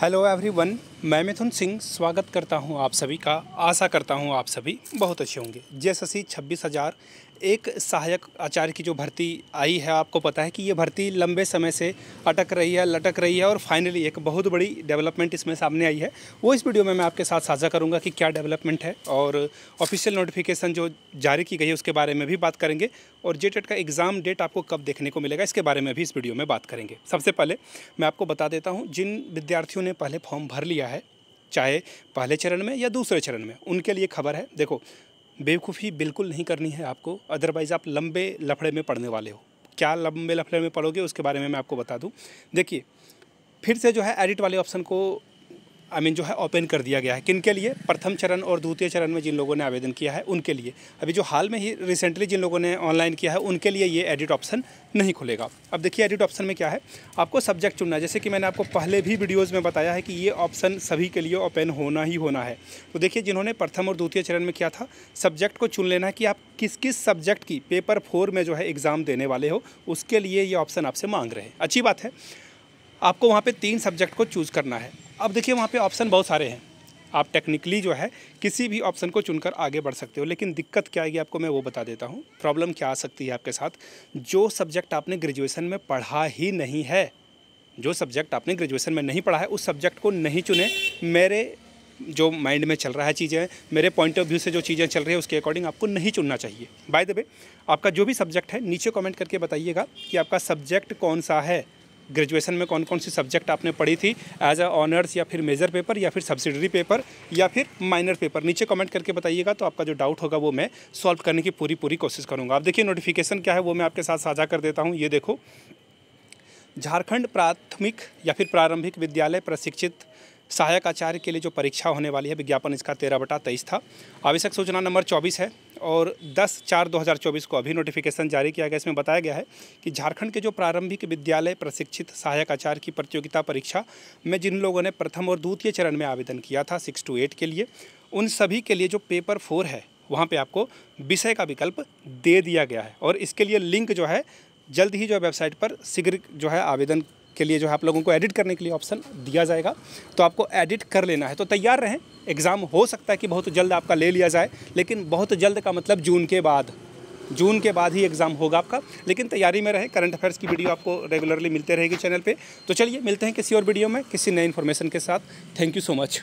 Hello everyone मैं मिथुन सिंह स्वागत करता हूँ आप सभी का। आशा करता हूँ आप सभी बहुत अच्छे होंगे। जैसे छब्बीस हज़ार एक सहायक आचार्य की जो भर्ती आई है, आपको पता है कि ये भर्ती लंबे समय से अटक रही है, लटक रही है और फाइनली एक बहुत बड़ी डेवलपमेंट इसमें सामने आई है। वो इस वीडियो में मैं आपके साथ साझा करूँगा कि क्या डेवलपमेंट है और ऑफिशियल नोटिफिकेशन जो जारी की गई है उसके बारे में भी बात करेंगे और जे का एग्ज़ाम डेट आपको कब देखने को मिलेगा, इसके बारे में भी इस वीडियो में बात करेंगे। सबसे पहले मैं आपको बता देता हूँ, जिन विद्यार्थियों ने पहले फॉर्म भर लिया है चाहे पहले चरण में या दूसरे चरण में, उनके लिए खबर है। देखो, बेवकूफ़ी बिल्कुल नहीं करनी है आपको अदरवाइज़ आप लंबे लफड़े में पढ़ने वाले हो। क्या लंबे लफड़े में पढ़ोगे, उसके बारे में मैं आपको बता दूँ। देखिए, फिर से जो है एडिट वाले ऑप्शन को आई मीन जो है ओपन कर दिया गया है। किन के लिए? प्रथम चरण और द्वितीय चरण में जिन लोगों ने आवेदन किया है, उनके लिए। अभी जो हाल में ही रिसेंटली जिन लोगों ने ऑनलाइन किया है, उनके लिए ये एडिट ऑप्शन नहीं खुलेगा। अब देखिए एडिट ऑप्शन में क्या है? आपको सब्जेक्ट चुनना है। जैसे कि मैंने आपको पहले भी वीडियोज़ में बताया है कि ये ऑप्शन सभी के लिए ओपन होना ही होना है। तो देखिए, जिन्होंने प्रथम और द्वितीय चरण में किया था सब्जेक्ट को चुन लेना है कि आप किस किस सब्जेक्ट की पेपर फोर में जो है एग्ज़ाम देने वाले हो, उसके लिए ये ऑप्शन आपसे मांग रहे हैं। अच्छी बात है। आपको वहाँ पे तीन सब्जेक्ट को चूज़ करना है। अब देखिए वहाँ पे ऑप्शन बहुत सारे हैं। आप टेक्निकली जो है, किसी भी ऑप्शन को चुनकर आगे बढ़ सकते हो, लेकिन दिक्कत क्या आएगी आपको मैं वो बता देता हूँ। प्रॉब्लम क्या आ सकती है आपके साथ? जो सब्जेक्ट आपने ग्रेजुएसन में पढ़ा ही नहीं है, जो सब्जेक्ट आपने ग्रेजुएसन में नहीं पढ़ा है, उस सब्जेक्ट को नहीं चुने। मेरे जो माइंड में चल रहा है चीज़ें, मेरे पॉइंट ऑफ़ व्यू से जो चीज़ें चल रही है, उसके अकॉर्डिंग आपको नहीं चुनना चाहिए। बाय द वे आपका जो भी सब्जेक्ट है, नीचे कमेंट करके बताइएगा कि आपका सब्जेक्ट कौन सा है। ग्रेजुएशन में कौन कौन सी सब्जेक्ट आपने पढ़ी थी? एज अ ऑनर्स या फिर मेजर पेपर या फिर सब्सिडरी पेपर या फिर माइनर पेपर नीचे कमेंट करके बताइएगा तो आपका जो डाउट होगा वो मैं सॉल्व करने की पूरी पूरी कोशिश करूँगा। आप देखिए नोटिफिकेशन क्या है वो मैं आपके साथ साझा कर देता हूँ। ये देखो। झारखंड प्राथमिक या फिर प्रारंभिक विद्यालय प्रशिक्षित सहायक आचार्य के लिए जो परीक्षा होने वाली है, विज्ञापन इसका तेरह बटा तेईस था। आवश्यक सूचना नंबर चौबीस है। और 10 चार 2024 को अभी नोटिफिकेशन जारी किया गया। इसमें बताया गया है कि झारखंड के जो प्रारंभिक विद्यालय प्रशिक्षित सहायक आचार्य की प्रतियोगिता परीक्षा में जिन लोगों ने प्रथम और द्वितीय चरण में आवेदन किया था सिक्स टू एट के लिए, उन सभी के लिए जो पेपर फोर है, वहाँ पर आपको विषय का विकल्प दे दिया गया है। और इसके लिए लिंक जो है, जल्द ही जो वेबसाइट पर शीघ्र जो है आवेदन के लिए जो है आप लोगों को एडिट करने के लिए ऑप्शन दिया जाएगा। तो आपको एडिट कर लेना है। तो तैयार रहें। एग्ज़ाम हो सकता है कि बहुत जल्द आपका ले लिया जाए, लेकिन बहुत जल्द का मतलब जून के बाद। जून के बाद ही एग्ज़ाम होगा आपका। लेकिन तैयारी में रहें। करंट अफेयर्स की वीडियो आपको रेगुलरली मिलते रहेगी चैनल पे। तो चलिए, मिलते हैं किसी और वीडियो में, किसी नए इन्फॉर्मेशन के साथ। Thank you so much